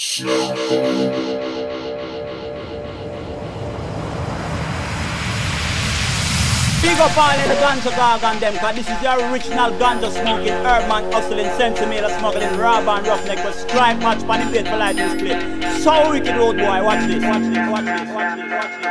Big up all in the ganja dog and them, cause this is the original ganja smoking, urban hustling, centimeter smuggling, rob and roughneck with stripe match pan plate for light and split. So wicked old boy, watch this, watch this, watch this, watch this, watch this,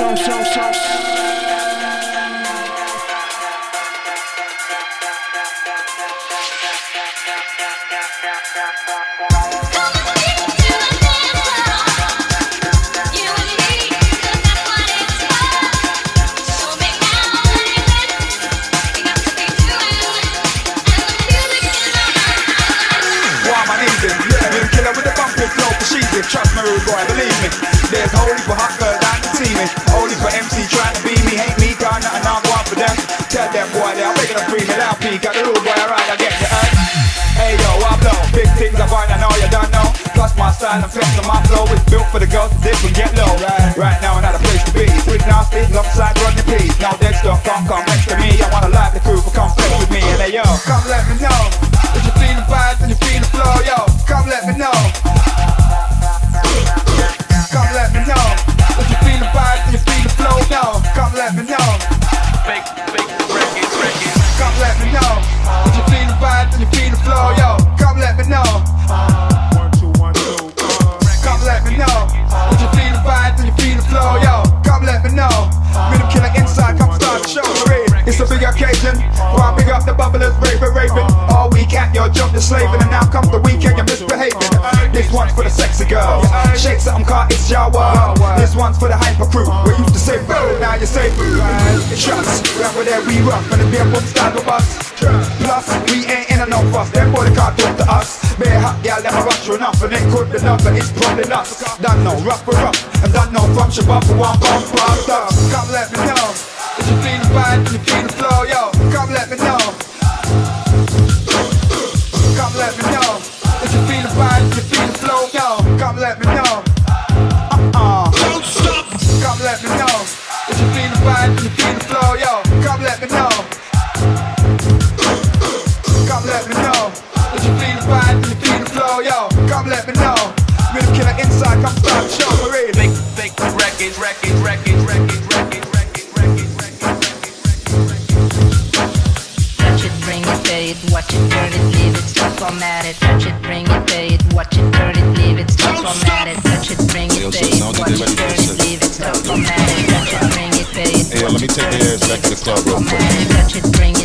watch this, watch this. And flex on my flow is built for the girls to dip and get low. Right now, slaving, and now comes the weekend, you're misbehaving. This one's for the sexy girls. Shake something, car, it's shower. This one's for the hyper crew. We used to say boo, now you say boo. Trust, rapper that we rough, and the beer boom style with us. Plus, we ain't in a no fuss. Them boy they can't talk to us. Bare hot gal, them a rush off, and could be love, but it's probably us. Done no rough for rough, and done no from Shabbat for one up. Come let me know. If you feel the vibe, if you feel the flow, yo, come let me watch it, turn it, leave it, stop, format it. Touch it, bring it, pay it, watch it, turn it, leave it, stop, format it. Touch it, bring it, pay it, watch it, turn it, leave it, stop, format it. Touch it, bring it, pay it, Hey, let me take the ears back to the club real quick. Touch it, bring it,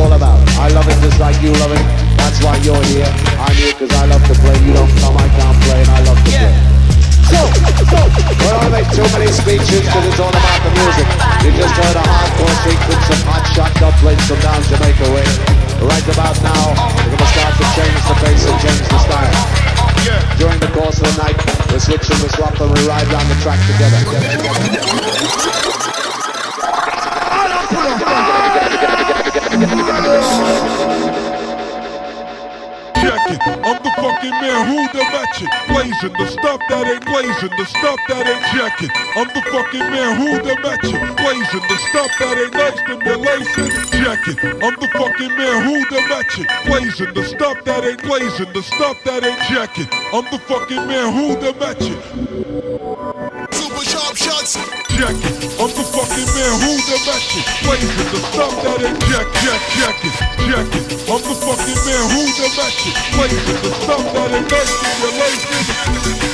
all about. I love it just like you love it. That's why you're here. I'm here because I love to play. You don't come, I can't play, and I love to play. So, so, we don't make too many speeches because it's all about the music. You just heard a hardcore sequence of hot shot couplings from down Jamaica way. Right about now, we're going to start to change the pace and change the style. During the course of the night, we're switching, we swap, and we ride down the track together. Check it. I'm the fucking man who the match it. Blazing the stuff that ain't blazing, the stuff that ain't jacket. I'm the fucking man who the match it. Blazing the stuff that ain't nice stimulation. Jacket. I'm the fucking man who the match it. Blazing the stuff that ain't blazing, the stuff that ain't jacket. I'm the fucking man who the match it. Super sharp shots. Jacket. I'm the fucking man who the it. Blazing the stuff that ain't jack, jack, jacket. Jacket. I'm the fucking man who the it. Blazing the stuff that ain't nice stimulation.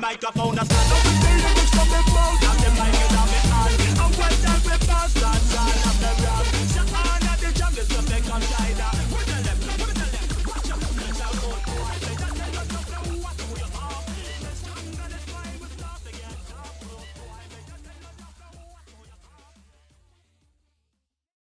microphone,